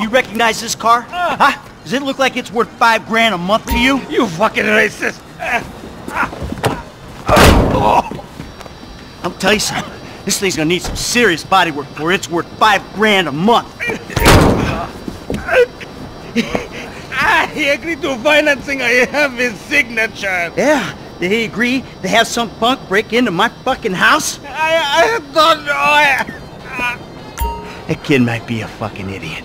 you recognize this car? Huh? Does it look like it's worth five grand a month to you? You fucking racist! I'll tell you something. This thing's gonna need some serious body work for it's worth five grand a month. Ah, I agree to financing. I have his signature. Yeah, did he agree to have some punk break into my fucking house? I, I don't know. Oh, I, That kid might be a fucking idiot.